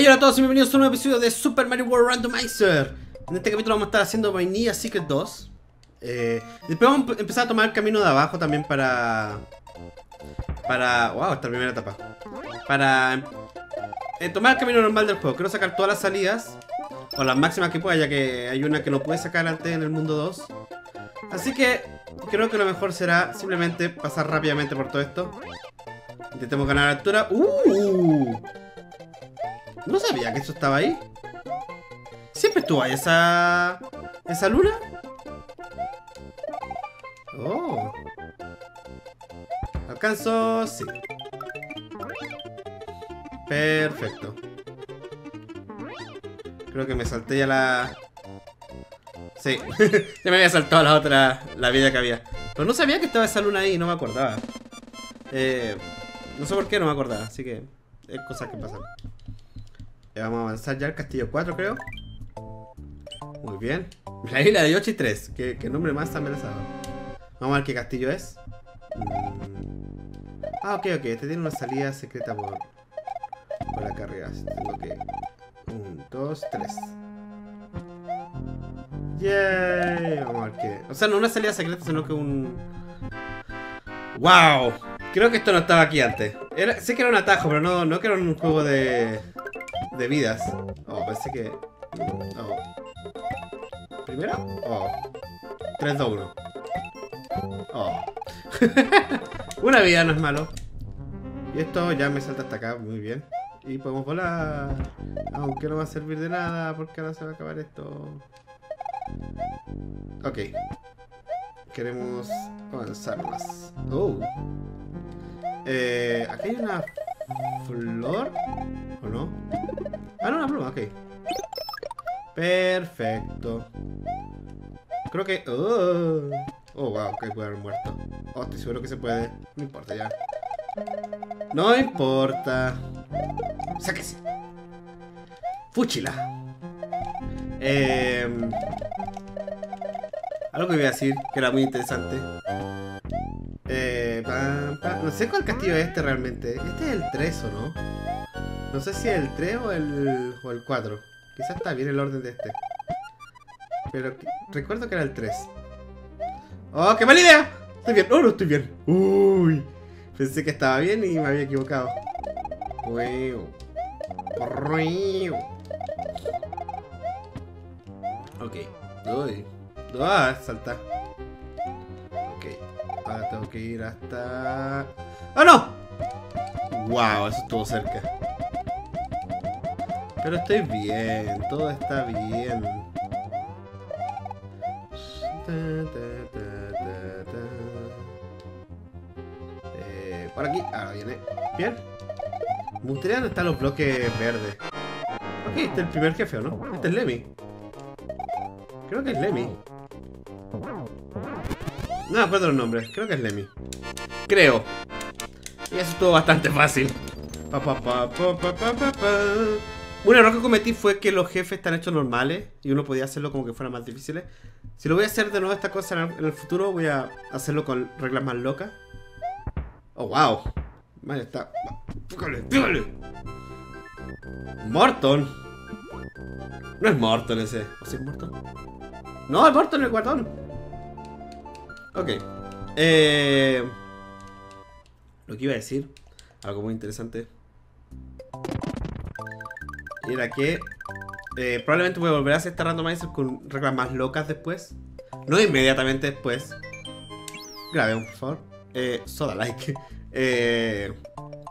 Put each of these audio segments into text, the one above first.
Hola a todos y bienvenidos a un nuevo episodio de Super Mario World Randomizer. En este capítulo vamos a estar haciendo Vainilla Secret 2. Eh, después vamos a empezar a tomar el camino de abajo también para... Para... Wow, esta primera etapa. Para... eh, tomar el camino normal del juego. Quiero sacar todas las salidas. O las máximas que pueda, ya que hay una que no puede sacar antes en el mundo 2. Así que creo que lo mejor será simplemente pasar rápidamente por todo esto. Intentemos ganar altura. ¡Uh! No sabía que eso estaba ahí. ¿Siempre estuvo ahí esa... esa luna? Oh. ¿Alcanzo? Sí. Perfecto. Creo que me salté ya la... Sí. ya me había saltado la otra... la vida que había. Pero no sabía que estaba esa luna ahí, no me acordaba. Eh, no sé por qué no me acordaba, así que... Es cosas que pasan. Vamos a avanzar ya al castillo 4, creo. Muy bien. La isla de Yoshi 3. ¿Qué, nombre más amenazado. Vamos a ver qué castillo es. Mm. Ah, ok, ok. Este tiene una salida secreta por, por acá arriba. Tengo que... Un, dos, tres. Yay. Vamos a ver qué... O sea, no una salida secreta, sino que un... ¡Wow! Creo que esto no estaba aquí antes. Sé que era un atajo, pero no, no que era un juego de, de vidas. Oh, pensé que... Oh. ¿Primero? Oh. 3, 2, 1. Oh. Una vida no es malo. Y esto ya me salta hasta acá, muy bien. Y podemos volar. Aunque no va a servir de nada porque ahora se va a acabar esto. Ok. Queremos avanzar más. Oh. Eh, aquí hay una flor. Ah, no, una pluma, ok. Perfecto. Creo que... Oh, oh wow, que puede haber muerto. Oh, estoy seguro que se puede. No importa ya. No importa. Sáquese. Fúchila. Eh, algo que voy a decir que era muy interesante. Eh. No sé cuál castillo es este realmente. Este es el 3 o no. No sé si el 3 o el, o el 4. Quizás está bien el orden de este. Pero recuerdo que era el 3. ¡Oh, qué mala idea! Estoy bien. ¡Oh, no estoy bien! ¡Uy! Pensé que estaba bien y me había equivocado. Uy. Ok. Uy. Ah, salta. Ok. Ahora tengo que ir hasta... ¡Oh, no! ¡Wow! Eso estuvo cerca. Pero estoy bien. Todo está bien. Eh, por aquí. Ahora viene. Bien. Me gustaría dónde están los bloques verdes. Ok, este es el primer jefe, ¿o no? Este es Lemmy. Creo que es Lemmy. No me acuerdo los nombres. Creo que es Lemmy. Creo. Y eso estuvo bastante fácil. Pa, pa, pa, Un error que cometí fue que los jefes están hechos normales y uno podía hacerlo como que fueran más difíciles. Si lo voy a hacer de nuevo esta cosa en el, en el futuro, voy a hacerlo con reglas más locas. Oh, wow. Vale, está. Pícale, pícale. Morton. No es Morton ese. ¿O sí es Morton? No, es Morton el guardón. Ok. Eh, lo que iba a decir, algo muy interesante, era que eh, probablemente voy a volver a hacer esta randomizer con reglas más locas después. No inmediatamente después. Grabe, por favor. Eh, soda like. Eh,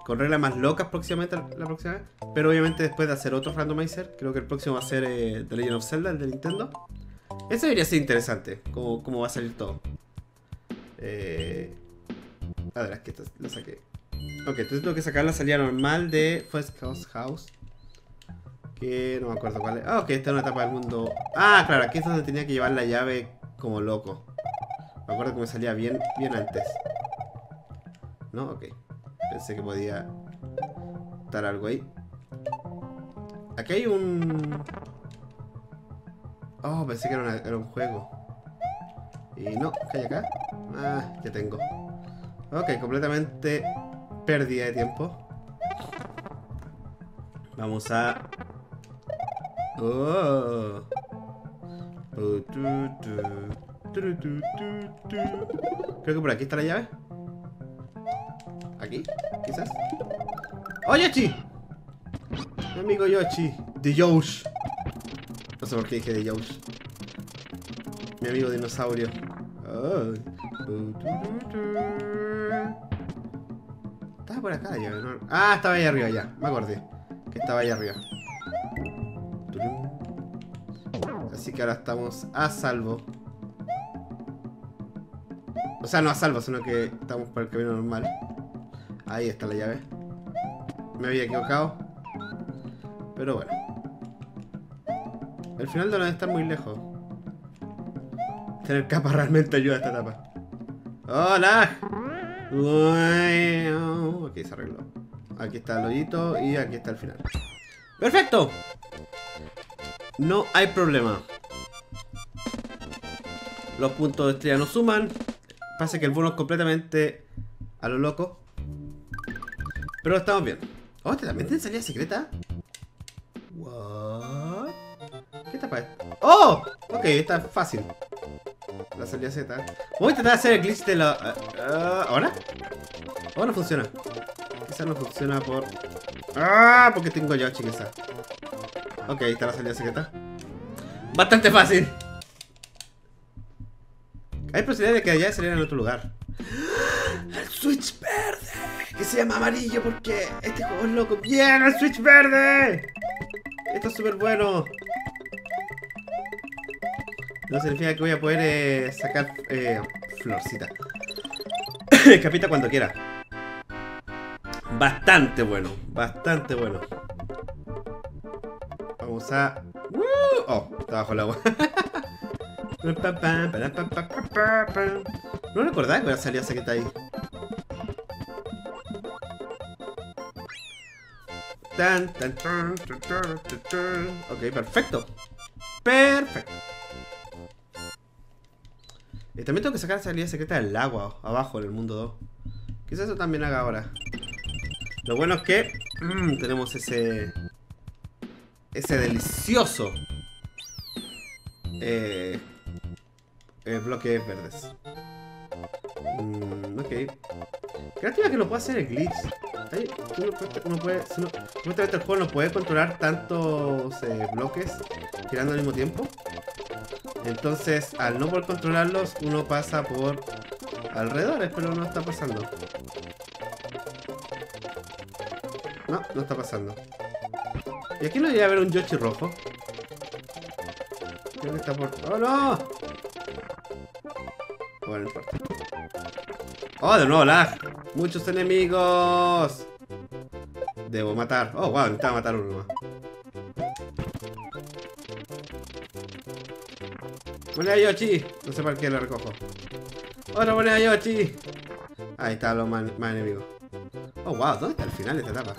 con reglas más locas próximamente la próxima vez. Pero obviamente después de hacer otro randomizer, creo que el próximo va a ser eh, The Legend of Zelda, el de Nintendo. Ese debería ser interesante, cómo, cómo va a salir todo. Eh, a ver, aquí está, lo saqué. Ok, entonces tengo que sacar la salida normal de First House House. Que no me acuerdo cuál es. Ah, ok, esta es una etapa del mundo. Ah, claro, aquí es donde tenía que llevar la llave como loco. Me acuerdo que me salía bien, bien antes. ¿No? Ok. Pensé que podía estar algo ahí. Aquí hay un... Oh, pensé que era, era un juego. Y no, ¿qué hay acá? Ah, ya tengo. Ok, completamente pérdida de tiempo. Vamos a... Oh. Oh, tu, tu, tu. Creo que por aquí está la llave. ¿Aquí? Quizás. ¡Oh, Yoshi! Mi amigo Yoshi. De Yosh. No sé por qué dije de Yosh. Mi amigo dinosaurio. Oh. Tu. Estaba por acá la llave, ¿no? Ah, estaba ahí arriba ya. Me acordé. Que estaba ahí arriba. Así que ahora estamos a salvo. O sea, no a salvo, sino que estamos por el camino normal. Ahí está la llave. Me había equivocado. Pero bueno. El final no está muy lejos. Tener capa realmente ayuda a esta etapa. ¡Hola! Bueno, ok, se arregló. Aquí está el hoyito y aquí está el final. ¡Perfecto! No hay problema. Los puntos de estrella no suman. Pasa que el bono es completamente a lo loco. Pero estamos bien. Oh, ¿te también tiene salida secreta? What? ¿Qué tapa es? ¡Oh! Ok, está fácil. La salida Z. Voy a intentar hacer el glitch de la... ah, ¿Ahora? ¿O no funciona? Quizá no funciona por... ¡Ah! Porque tengo Yoshi quizá. Ok, ahí está la salida secreta. Bastante fácil. Hay posibilidad de que allá saliera en otro lugar. ¡El Switch verde! Que se llama amarillo porque este juego es loco. ¡Bien! ¡El Switch verde! Esto es súper bueno. No significa que voy a poder eh, sacar eh, florcita. Capita cuando quiera. Bastante bueno, bastante bueno. Vamos a... ¡Uh! Oh, está bajo el agua. no recordaba que voy a salir esa que está ahí. Tan. Ok, perfecto. Perfecto. Y también tengo que sacar esa salida secreta del agua, abajo en el mundo 2. Quizás eso también haga ahora. Lo bueno es que mm, tenemos ese... Ese delicioso... Eh, eh, bloques verdes. Mm, ok. Creativa que lo puede hacer el glitch. Ay, uno puede, uno no, el juego no puede controlar tantos eh, bloques girando al mismo tiempo. Entonces, al no poder controlarlos, uno pasa por alrededores, pero no está pasando. No, no está pasando. Y aquí no debería haber un Yoshi rojo. Creo que está por... ¡Oh, no! Bueno, no importa. ¡Oh, de nuevo lag! ¡Muchos enemigos! Debo matar. ¡Oh, wow! Necesitaba matar uno más. ¡Moneda Yoshi! No sé para qué lo recojo. ¡Otra moneda Yoshi! Ahí está los más, más enemigos. Oh, wow, ¿dónde está el final de esta etapa?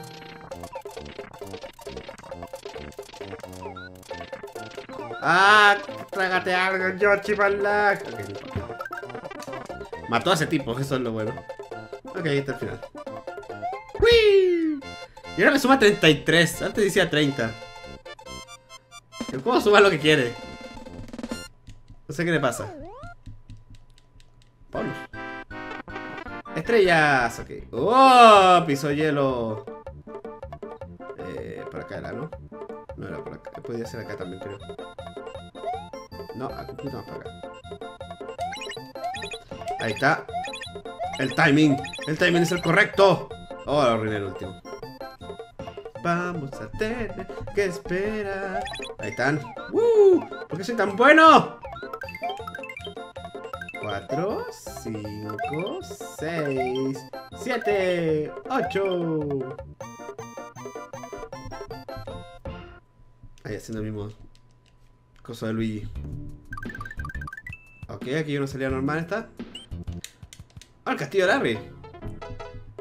¡Ah! ¡Trágate algo, Yoshi, lag! No importa. Mató a ese tipo, eso es lo bueno. Ok, ahí está el final. ¡Wii! Y ahora me suma 33. Antes decía 30. El juego suma lo que quiere. No sé qué le pasa. Bonus. Estrellas, ok. ¡Oh! Piso hielo. Eh, por acá era, ¿no? No era por acá. Podría ser acá también, creo. No, un poquito más para acá. Ahí está. El timing. El timing es el correcto. Oh, lo arruiné el último. Vamos a tener que esperar. Ahí están. ¡Uh! ¿Por qué soy tan bueno? 4, 5, 6, 7, 8. Ahí haciendo el mismo cosa de Luigi. Ok, aquí una salida normal está. Ah, el castillo de Larry.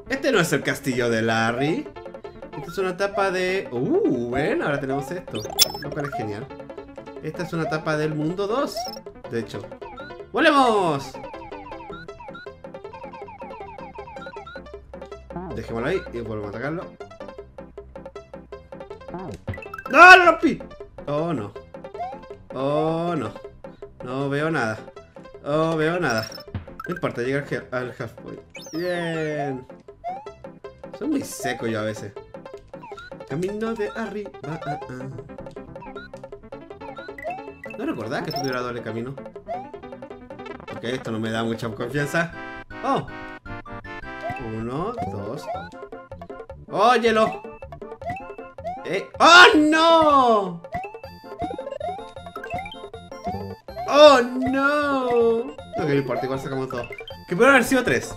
Este no es el castillo de Larry. Esta es una etapa de... Uh, ven, ahora tenemos esto. Lo cual es genial. Esta es una etapa del mundo 2. De hecho. ¡Volvemos! Dejémoslo ahí y vuelvo a atacarlo. ¡No, lo rompí! Oh, no. Oh, no. No veo nada. Oh, veo nada. No importa, llegar al half point. Bien. Soy muy seco yo a veces. Camino de arriba. Ah, ah. No recordaba que tuviera doble camino. Ok, esto no me da mucha confianza. ¡Oh! Uno, dos. ¡Óyelo! ¡Eh! ¡Oh, no! ¡Oh, no! Que no importa, igual sacamos dos. Que pudieron haber sido tres.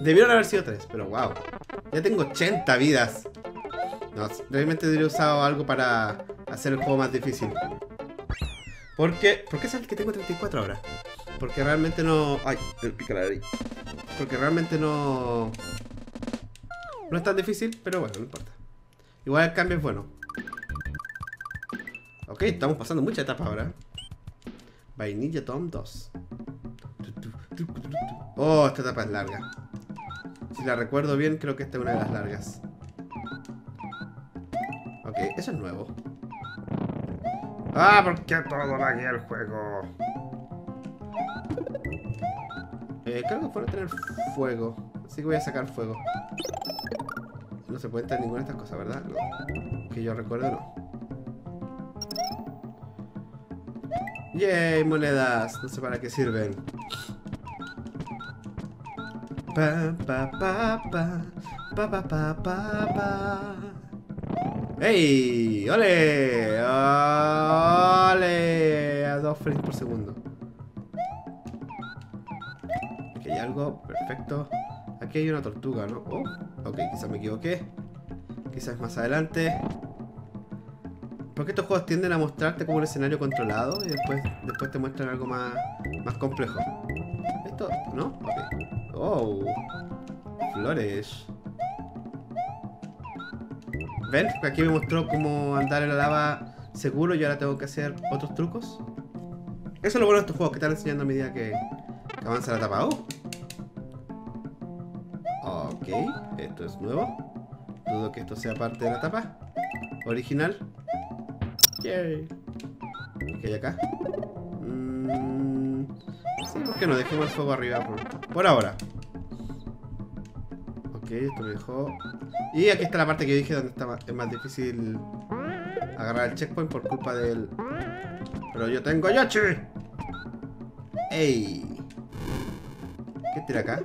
Debieron haber sido tres, pero wow. Ya tengo 80 vidas. Realmente debería usado algo para hacer el juego más difícil. ¿Por qué? ¿Por qué es el que tengo 34 ahora? Porque realmente no... Ay, el ahí. Porque realmente no... No es tan difícil, pero bueno, no importa. Igual el cambio es bueno. Ok, estamos pasando mucha etapa ahora. Vainilla Tom 2. Oh, esta etapa es larga. Si la recuerdo bien, creo que esta es una de las largas. Ok, eso es nuevo. Ah, ¿por qué todo laguea el juego? Eh, creo que fuera tener fuego. Así que voy a sacar fuego. No se puede tener ninguna de estas cosas, ¿verdad? Que yo recuerdo, no. ¡Yay! Monedas. No sé para qué sirven. Pa, pa. ¡Ey! ¡Ole! ¡Ole! A dos frames por segundo. Aquí hay algo. Perfecto. Aquí hay una tortuga, ¿no? Oh, ok, quizás me equivoqué. Quizás más adelante. Porque estos juegos tienden a mostrarte como un escenario controlado y después, después te muestran algo más, más complejo. Oh. Flores. ¿Ven? Aquí me mostró cómo andar en la lava seguro y ahora tengo que hacer otros trucos. Eso es lo bueno de estos juegos que están enseñando a medida que, avanza la etapa. Oh. Ok, esto es nuevo. Dudo que esto sea parte de la etapa original. Yay. ¿Qué hay acá? Mm, sí, ¿por qué no? Dejemos el fuego arriba por, por ahora. Esto me dejó y aquí está la parte que dije donde está es más difícil agarrar el checkpoint por culpa del... Pero yo tengo Yoshi. ¡Ey! ¿Qué tira acá?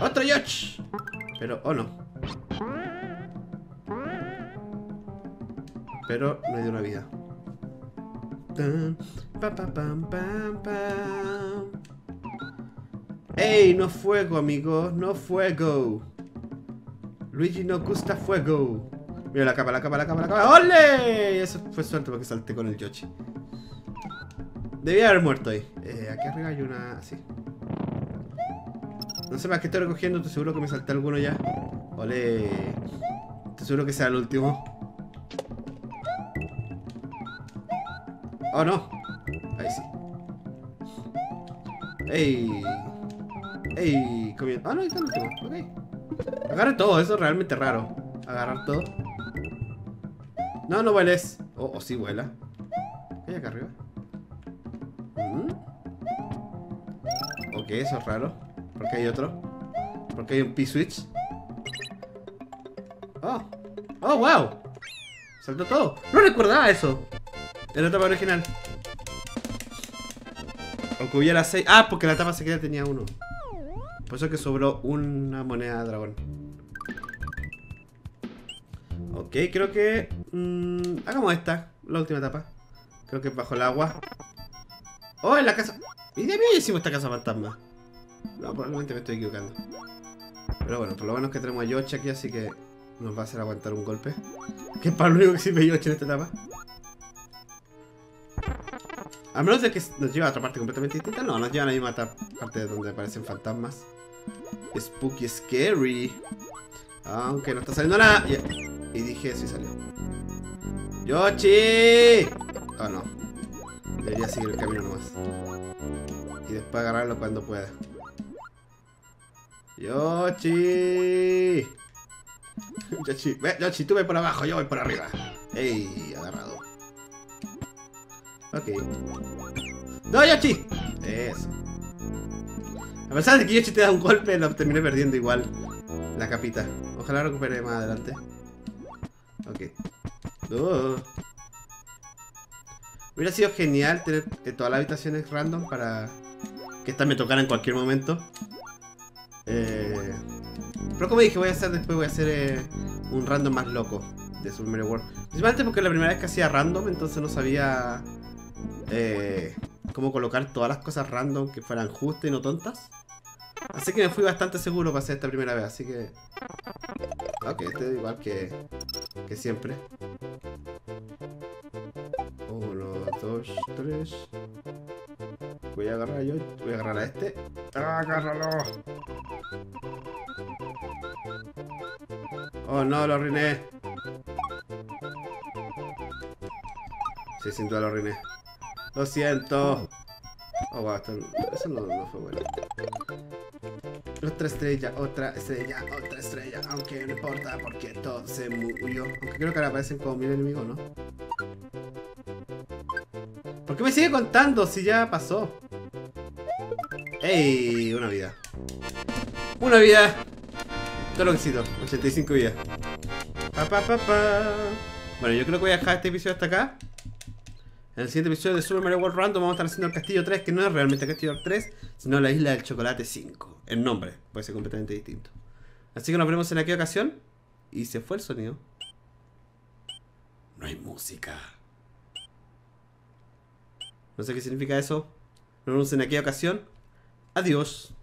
¡Otro Yoshi! Pero, oh no. Pero me dio una vida. ¡Ey! No fuego, amigos. No fuego. Luigi no gusta fuego. Mira la capa, la capa, la capa, la capa. ¡Ole! Eso fue suerte porque salté con el Yoshi. Debía haber muerto ahí. Eh, aquí arriba hay una... así. No sé más que estoy recogiendo. Estoy seguro que me salté alguno ya. ¡Ole! Estoy seguro que sea el último. ¡Oh, no! Ahí sí. ¡Ey! ¡Ey! Comiendo. Ah, no, ahí está el último. Ok. Agarra todo, eso es realmente raro. Agarrar todo. No, no vueles. O oh, oh, sí vuela. ¿Qué hay acá arriba? ¿Mm? Ok, eso es raro. ¿Por qué hay otro? ¿Por qué hay un P-Switch? ¡Oh! ¡Oh, wow! Saltó todo. No recordaba eso. En la etapa original. Aunque hubiera 6. Ah, porque la etapa queda tenía uno. Por eso es que sobró una moneda de dragón. Ok, creo que... Mmm, hagamos esta, la última etapa. Creo que es bajo el agua. ¡Oh, en la casa! ¿Y de mí hicimos esta casa fantasma? No, probablemente me estoy equivocando. Pero bueno, por lo menos que tenemos a Yoshi aquí, así que nos va a hacer aguantar un golpe. Que es para lo único que sirve Yoshi en esta etapa. A menos de que nos lleve a otra parte completamente distinta. No, nos lleva a la misma parte de donde aparecen fantasmas. Spooky Scary. Aunque no está saliendo nada. Y dije, sí salió. ¡Yoshi! Oh, no. Debería seguir el camino nomás. Y después agarrarlo cuando pueda. ¡Yoshi! Yoshi, Yoshi, tú ve por abajo, yo voy por arriba. ¡Ey! Agarrado. Ok. ¡No, Yoshi! Eso. A pesar de que Yoshi te da un golpe, lo terminé perdiendo igual. La capita. Ojalá recupere más adelante. Ok. Uh. Hubiera sido genial tener todas las habitaciones random para que estas me tocaran en cualquier momento. Eh, pero como dije, voy a hacer después, voy a hacer eh, un random más loco de Super Mario World. Principalmente porque la primera vez que hacía random, entonces no sabía eh, cómo colocar todas las cosas random que fueran justas y no tontas. Así que me fui bastante seguro para hacer esta primera vez, así que... Ok, este es igual que, que siempre. Uno, dos, tres. Voy a agarrar yo, voy a agarrar a este. ¡Agárralo! Oh no, lo arruiné. Sí, sin duda lo arruiné. Lo siento. Oh, wow, esto, eso no, no fue bueno. Otra estrella, otra estrella, otra estrella. Aunque no importa porque todo se murió. Aunque creo que ahora aparecen como mil enemigos, ¿no? ¿Por qué me sigue contando si ya pasó? ¡Ey! Una vida. ¡Una vida! Todo lo que necesito. 85 vidas. Pa, pa, pa, pa. Bueno, yo creo que voy a dejar este episodio hasta acá. En el siguiente episodio de Super Mario World Random vamos a estar haciendo el Castillo 3, que no es realmente el Castillo 3, sino la Isla del Chocolate 5. El nombre puede ser completamente distinto. Así que nos veremos en aquella ocasión. Y se fue el sonido. No hay música. No sé qué significa eso. Nos vemos en aquella ocasión. Adiós.